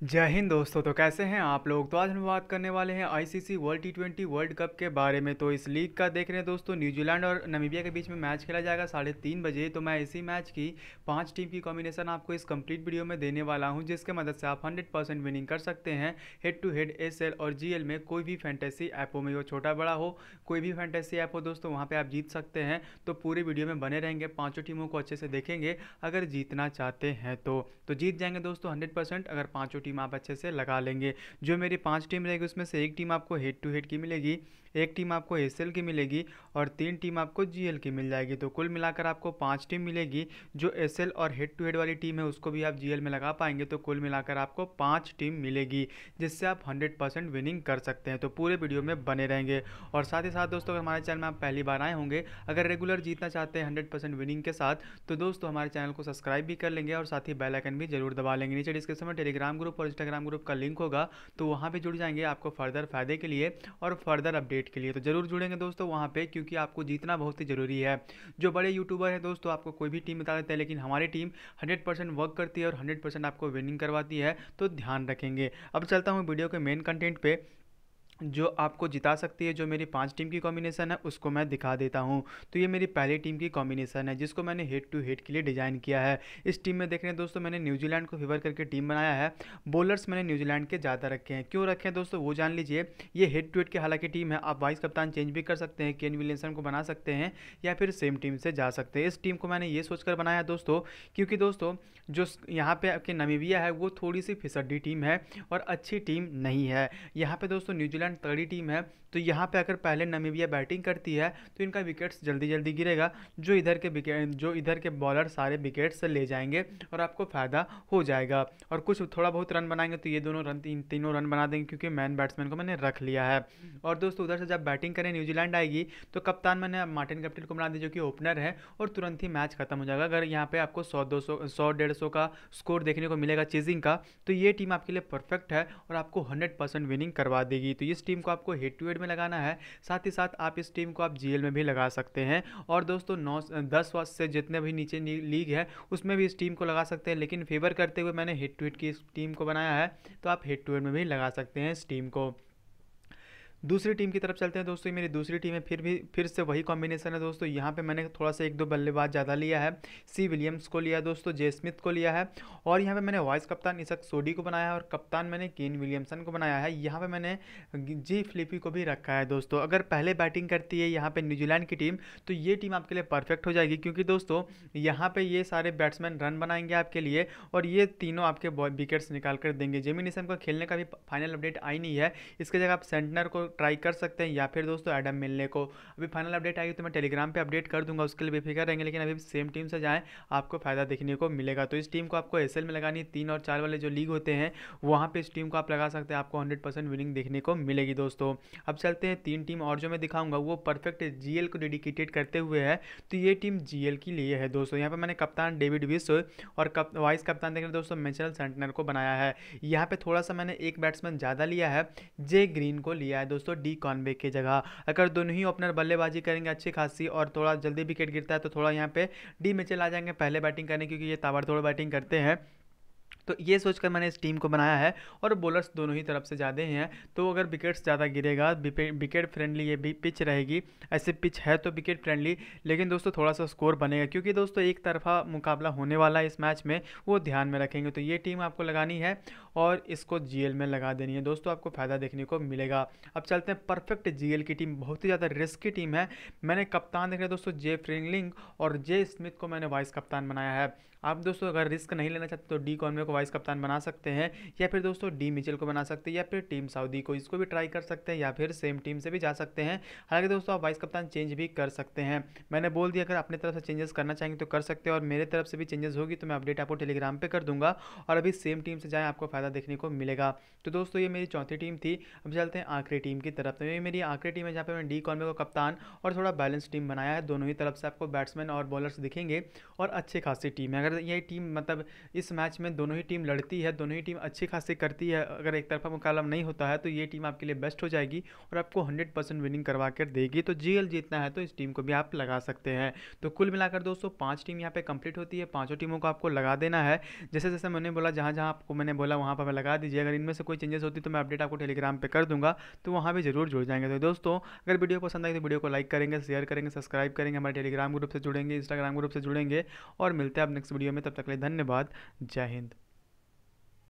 जय हिंद दोस्तों तो कैसे हैं आप लोग? तो आज हम बात करने वाले हैं ICC world T twenty world cup के बारे में। तो इस लीग का देख रहे हैं दोस्तों न्यूजीलैंड और नमीबिया के बीच में मैच खेला जाएगा साढ़े तीन बजे। तो मैं इसी मैच की पाँच टीम की कॉम्बिनेशन आपको इस कंप्लीट वीडियो में देने वाला हूँ जिसके मदद से आप हंड्रेड परसेंट विनिंग कर सकते हैं। हेड टू हेड एसएल और जीएल में कोई भी फैंटेसी ऐप में वो छोटा बड़ा हो कोई भी फैंटेसी ऐप हो दोस्तों वहाँ पर आप जीत सकते हैं। तो पूरी वीडियो में बने रहेंगे पाँचों टीमों को अच्छे से देखेंगे अगर जीतना चाहते हैं तो, तो जीत जाएँगे दोस्तों हंड्रेड अगर पाँचों टीम आप अच्छे से लगा लगा। जो मेरी पाँच टीम रहेगी, उसमें से एक टीम आपको हेड टू हेड की मिलेगी, एक टीम आपको एसएल की मिलेगी और तीन टीम आपको जीएल की मिल जाएगी। तो कुल मिलाकर आपको पाँच टीम मिलेगी, जो एसएल और हेड टू हेड वाली टीम है, उसको भी आप जीएल में लगा पाएँगे। तो कुल मिलाकर आपको पाँच टीम मिलेगी, जिससे आप हंड्रेड परसेंट विनिंग कर सकते हैं। तो पूरे वीडियो में बने रहेंगे। और साथ ही साथ दोस्तों, अगर हमारे चैनल में आप पहली बार आए होंगे, अगर रेगुलर जीतना चाहते हैं हंड्रेड परसेंट विनिंग के साथ तो दोस्तों, हमारे चैनल को सब्सक्राइब भी कर लेंगे और साथ ही बेलाइकन भी ज़रूर दबा लेंगे। नीचे डिस्क्रिप्शन में टेलीग्राम ग्रुप और इंस्टाग्राम ग्रुप का लिंक होगा तो वहाँ पर जुड़ जाएँगे आपको फर्दर फ़ायदे के लिए और फर्दर अपडेट के लिए। तो ज़रूर जुड़ेंगे दोस्तों वहाँ पर क्योंकि आपको जीतना बहुत ही ज़रूरी है। जो बड़े यूट्यूबर है दोस्तों, आपको कोई भी टीम बता देते हैं, लेकिन हमारी टीम हंड्रेड वर्क करती है और हंड्रेड आपको विनिंग करवाती है तो ध्यान रखेंगे। अब चलता हूँ वीडियो के मेन कंटेंट पे। जो आपको जिता सकती है, जो मेरी पाँच टीम की कॉम्बिनेशन है, उसको मैं दिखा देता हूँ। तो ये मेरी पहली टीम की कॉम्बिनेशन है, जिसको मैंने हेड टू हेड के लिए डिज़ाइन किया है। इस टीम में देख रहे हैं दोस्तों, मैंने न्यूजीलैंड को फेवर करके टीम बनाया है। बॉलर्स मैंने न्यूजीलैंड के ज़्यादा रखे हैं। क्यों रखे हैं दोस्तों? वो जान लीजिए, ये हेड टू हेड की हालाँकि टीम है। आप वाइस कप्तान चेंज भी कर सकते हैं केन विलियमसन को बना सकते हैं, या फिर सेम टीम से जा सकते हैं। इस टीम को मैंने ये सोचकर बनाया दोस्तों, क्योंकि दोस्तों, जो यहाँ पे आपके नमीबिया है, वो थोड़ी सी फिसड्डी टीम है और अच्छी टीम नहीं है। यहाँ पे दोस्तों न्यूजीलैंड तगड़ी टीम है तो यहाँ पे अगर पहले नमीबिया बैटिंग करती है तो इनका विकेट्स जल्दी जल्दी गिरेगा, जो इधर के जो इधर के बॉलर सारे विकेट्स ले जाएँगे और आपको फ़ायदा हो जाएगा। और कुछ थोड़ा बहुत रन बनाएँगे तो ये दोनों रन तीन, तीनों रन बना देंगे, क्योंकि मैन बैट्समैन को मैंने रख लिया है। और दोस्तों, उधर से जब बैटिंग करें न्यूजीलैंड आएगी तो कप्तान मैंने मार्टिन कैप्टन को बना दी, जो कि ओपनर है, और तुरंत ही मैच खत्म हो जाएगा। अगर यहाँ पे आपको सौ, दो सौ सौ, डेढ़ सौ का स्कोर देखने को मिलेगा चेजिंग का तो ये टीम आपके लिए परफेक्ट है और आपको हंड्रेड परसेंट विनिंग करवा देगी। तो इस टीम को आपको हेड टू हेड में लगाना है। साथ ही साथ आप इस टीम को आप जीएल में भी लगा सकते हैं। और दोस्तों, नौ दस से जितने भी नीचे लीग है, उसमें भी इस टीम को लगा सकते हैं। लेकिन फेवर करते हुए मैंने हेड टू हेड की इस टीम को बनाया है तो आप हेड टू हेड में भी लगा सकते हैं इस टीम को। दूसरी टीम की तरफ़ चलते हैं दोस्तों मेरी दूसरी टीम है, फिर भी, फिर से वही कॉम्बिनेशन है दोस्तों। यहाँ पे मैंने थोड़ा सा एक दो बल्लेबाज ज़्यादा लिया है। सी विलियम्स को लिया दोस्तों जे स्मिथ को लिया है। और यहाँ पे मैंने वाइस कप्तान इसक सोडी को बनाया है और कप्तान मैंने केन विलियमसन को बनाया है। यहाँ पर मैंने जी फ्लिपी को भी रखा है दोस्तों। अगर पहले बैटिंग करती है यहाँ पर न्यूजीलैंड की टीम तो ये टीम आपके लिए परफेक्ट हो जाएगी, क्योंकि दोस्तों, यहाँ पर ये सारे बैट्समैन रन बनाएँगे आपके लिए और ये तीनों आपके विकेट्स निकाल कर देंगे। जेमी निसम को खेलने का भी फाइनल अपडेट आई नहीं है। इसके जगह आप सेंटनर को ट्राई कर सकते हैं या फिर दोस्तों एडम मिलने को। अभी फाइनल अपडेट आएगी तो मैं टेलीग्राम पे अपडेट कर दूँगा, उसके लिए बेफिक्र रहेंगे, लेकिन अभी सेम टीम से जाएँ, आपको फ़ायदा देखने को मिलेगा। तो इस टीम को आपको एसएल में लगानी तीन और चार वाले जो लीग होते हैं, वहाँ पर इस टीम को आप लगा सकते हैं, आपको हंड्रेड विनिंग देखने को मिलेगी दोस्तों। अब चलते हैं तीन टीम और जो मैं दिखाऊँगा, वो परफेक्ट जीएल को डेडिकेटेड करते हुए है। तो ये टीम जी की लिए है दोस्तों। यहाँ पर मैंने कप्तान डेविड विस और वाइस कप्तान देखने दोस्तों मेचल सेंटनर को बनाया है। यहाँ पे थोड़ा सा मैंने एक बैट्समैन ज़्यादा लिया है जे ग्रीन को लिया है दोस्तों। डी कॉनवे की जगह। अगर दोनों ही ओपनर बल्लेबाजी करेंगे अच्छी खासी और थोड़ा जल्दी विकेट गिरता है तो थोड़ा यहाँ पे डी में चला जाएँगे पहले बैटिंग करने, क्योंकि ये ताबड़तोड़ बैटिंग करते हैं। तो ये सोचकर मैंने इस टीम को बनाया है और बॉलर्स दोनों ही तरफ़ से ज़्यादा ही तो अगर विकेट्स ज़्यादा गिरेगा विकेट फ्रेंडली ये भी पिच रहेगी। ऐसे पिच है तो विकेट फ्रेंडली लेकिन दोस्तों थोड़ा सा स्कोर बनेगा, क्योंकि दोस्तों एक तरफा मुकाबला होने वाला है इस मैच में, वो ध्यान में रखेंगे। तो ये टीम आपको लगानी है और इसको जीएल में लगा देनी है। दोस्तों आपको फ़ायदा देखने को मिलेगा। अब चलते हैं। परफेक्ट जीएल की टीम बहुत ही ज़्यादा रिस्की टीम है। मैंने कप्तान देख रहे दोस्तों जे फ्रिंगलिंग और जे स्मिथ को मैंने वाइस कप्तान बनाया है। आप दोस्तों अगर रिस्क नहीं लेना चाहते तो डी कॉन्वे को वाइस कप्तान बना सकते हैं, या फिर दोस्तों डी मिचल को बना सकते हैं, या फिर टीम सऊदी को इसको भी ट्राई कर सकते हैं, या फिर सेम टीम से भी जा सकते हैं। हालाँकि दोस्तों आप वाइस कप्तान चेंज भी कर सकते हैं। मैंने बोल दिया, अगर अपने तरफ़ से चेंजेस करना चाहेंगे तो कर सकते हैं, और मेरे तरफ़ से भी चेंजेस होगी तो मैं अपडेट आपको टेलीग्राम पर कर दूँगा, और अभी सेम टीम से जाए, आपको फ़ायदा देखने को मिलेगा। तो दोस्तों ये मेरी चौथी टीम थी, अब चलते हैं आखिरी टीम की तरफ़। तो ये मेरी आखिरी टीम है, जहाँ पर मैं डी कॉन्वे को कप्तान और थोड़ा बैलेंस टीम बनाया है। दोनों ही तरफ़ से आपको बैट्समैन और बॉलर्स दिखेंगे, और अच्छी खासी टीम है। अगर ये टीम मतलब इस मैच में दोनों ही टीम लड़ती है, दोनों ही टीम अच्छी खासी करती है, अगर एक तरफा मुकाबला नहीं होता है तो ये टीम आपके लिए बेस्ट हो जाएगी और आपको हंड्रेड परसेंट विनिंग करवा कर देगी। तो जीएल जीतना है तो इस टीम को भी आप लगा सकते हैं। तो कुल मिलाकर दोस्तों, पाँच टीम यहाँ पे कंप्लीट होती है, पाँचों टीमों को आपको लगा देना है। जैसे जैसे मैंने बोला, जहाँ जहाँ आपको मैंने बोला, वहाँ पर लगा दीजिए। अगर इनमें से कोई चेंजेस होती तो मैं अपडेट आपको टेलीग्राम पर कर दूँगा तो वहाँ भी ज़रूर जुड़ जाएँगे। तो दोस्तों, अगर वीडियो पसंद आए तो वीडियो को लाइक करेंगे शेयर करेंगे सब्सक्राइब करेंगे, हमारे टेलीग्राम ग्रुप से जुड़ेंगे इंस्टाग्राम ग्रुप से जुड़ेंगे, और मिलते हैं आप नेक्स्ट वीडियो में। तब तक के लिए धन्यवाद। जय हिंद।